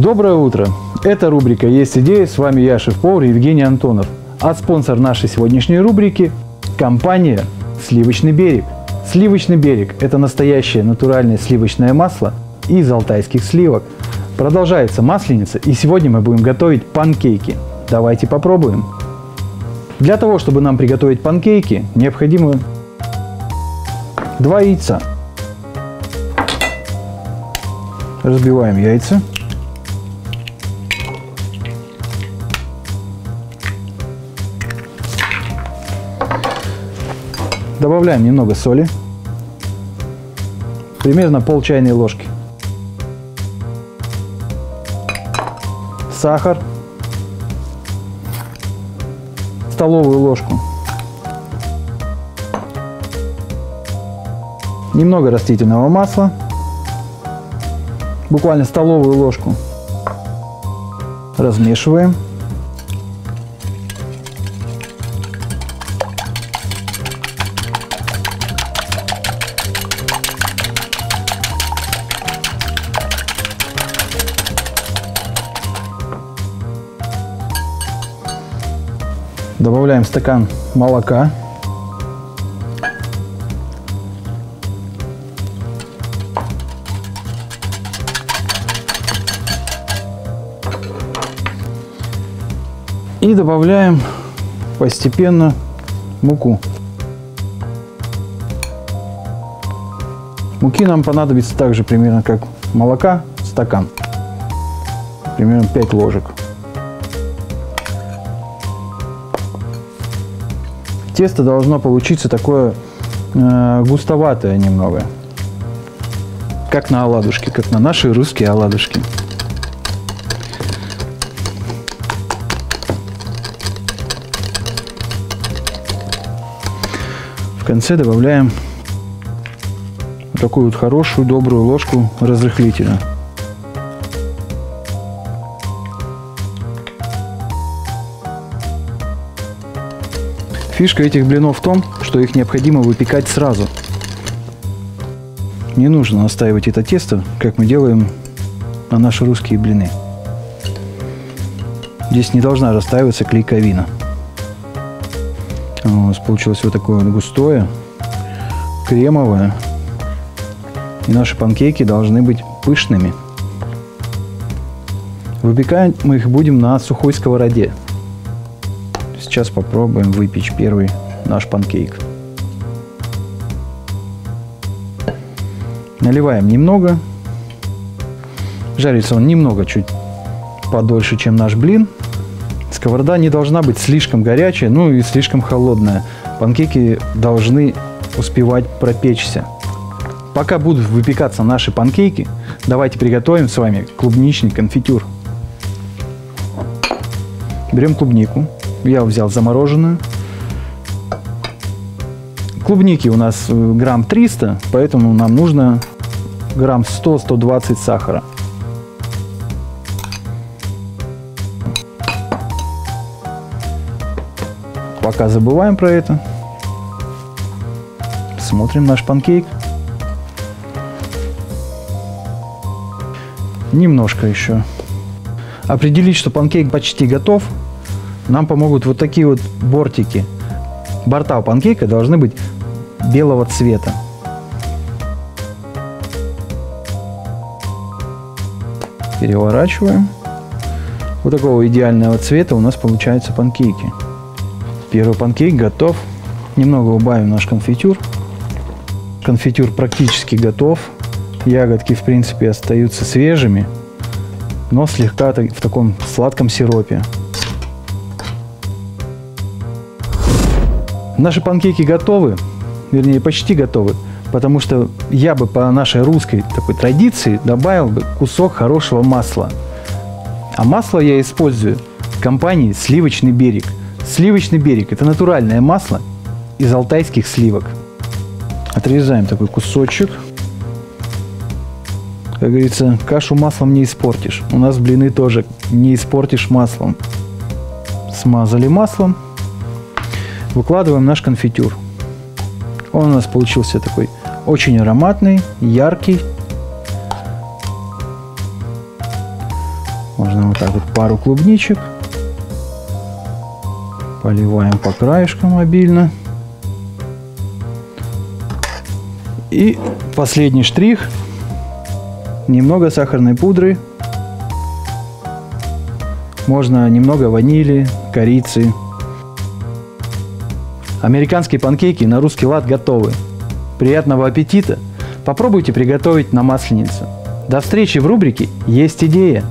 Доброе утро! Это рубрика «Есть идея». С вами я, шеф-повар Евгений Антонов. А спонсор нашей сегодняшней рубрики – компания «Сливочный берег». Сливочный берег – это настоящее натуральное сливочное масло из алтайских сливок. Продолжается масленица, и сегодня мы будем готовить панкейки. Давайте попробуем. Для того, чтобы нам приготовить панкейки, необходимо два яйца. Разбиваем яйца. Добавляем немного соли. Примерно пол чайной ложки. Сахар. Столовую ложку. Немного растительного масла. Буквально столовую ложку. Размешиваем. Добавляем стакан молока. И добавляем постепенно муку. Муки нам понадобится также примерно как молока, стакан. Примерно 5 ложек. Тесто должно получиться такое э, густоватое немного. Как на оладушки, как на наши русские оладушки. В конце добавляем такую вот хорошую добрую ложку разрыхлителя. Фишка этих блинов в том, что их необходимо выпекать сразу. Не нужно настаивать это тесто, как мы делаем на наши русские блины. Здесь не должна растаиваться клейковина. У нас получилось вот такое густое, кремовое. И наши панкейки должны быть пышными. Выпекать мы их будем на сухой сковороде. Сейчас попробуем выпечь первый наш панкейк. Наливаем немного. Жарится он немного, чуть подольше, чем наш блин. Сковорода не должна быть слишком горячая, ну и слишком холодная. Панкейки должны успевать пропечься. Пока будут выпекаться наши панкейки, давайте приготовим с вами клубничный конфитюр. Берем клубнику, я взял замороженную. Клубники у нас э, грамм 300, поэтому нам нужно грамм 100-120 сахара. Пока забываем про это. Смотрим наш панкейк. Немножко еще. Определить, что панкейк почти готов, нам помогут вот такие вот бортики. Борта у панкейка должны быть белого цвета. Переворачиваем. Вот такого идеального цвета у нас получаются панкейки. Первый панкейк готов. Немного убавим наш конфитюр. Конфитюр практически готов. Ягодки, в принципе, остаются свежими, но слегка в таком сладком сиропе. Наши панкейки готовы, вернее почти готовы, потому что я бы по нашей русской такой традиции добавил бы кусок хорошего масла. А масло я использую компании «Сливочный берег». Сливочный берег – это натуральное масло из алтайских сливок. Отрезаем такой кусочек. Как говорится, кашу маслом не испортишь. У нас блины тоже не испортишь маслом. Смазали маслом. Выкладываем наш конфитюр. Он у нас получился такой очень ароматный, яркий. Можно вот так вот пару клубничек. Поливаем по краешкам обильно. И последний штрих. Немного сахарной пудры. Можно немного ванили, корицы. Американские панкейки на русский лад готовы. Приятного аппетита! Попробуйте приготовить на масленицу. До встречи в рубрике «Есть идея».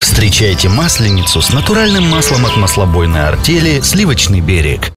Встречайте масленицу с натуральным маслом от маслобойной артели «Сливочный берег».